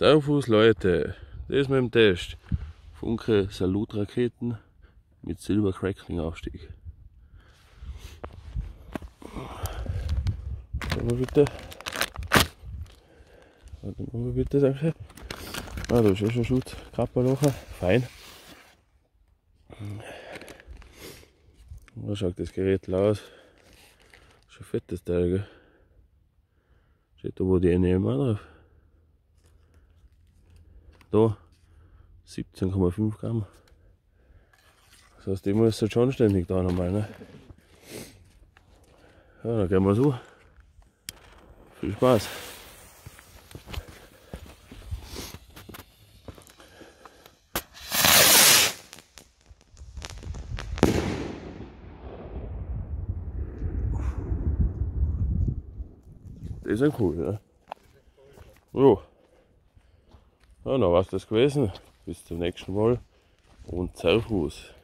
Servus Leute, das mit dem Test. Funke Salutraketen mit Silber Crackling Aufstieg. Warte mal bitte. Warte mal bitte, danke. Ah, da ist eh schon Schutz, Kapperloch, fein. Da schaut das Gerät aus. Schon fettes Teil, gell? Steht da wo die NEM drauf. Da 17,5 Gramm. Das heißt, ich muss jetzt schon ständig da nochmal. Ne? Ja, dann gehen wir so. Viel Spaß. Die sind cool, ne? Jo. Ja, dann war es das gewesen. Bis zum nächsten Mal und Servus.